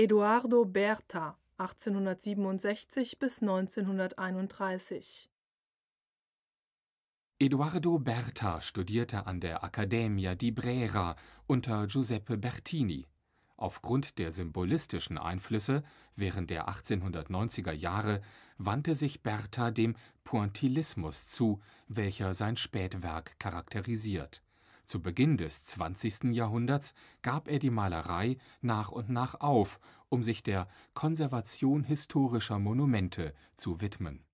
Eduardo Berta (1867 – 1931) Eduardo Berta studierte an der Accademia di Brera unter Giuseppe Bertini. Aufgrund der symbolistischen Einflüsse während der 1890er Jahre wandte sich Berta dem Pointillismus zu, welcher sein Spätwerk charakterisiert. Zu Beginn des 20. Jahrhunderts gab er die Malerei nach und nach auf, um sich der Konservation historischer Monumente zu widmen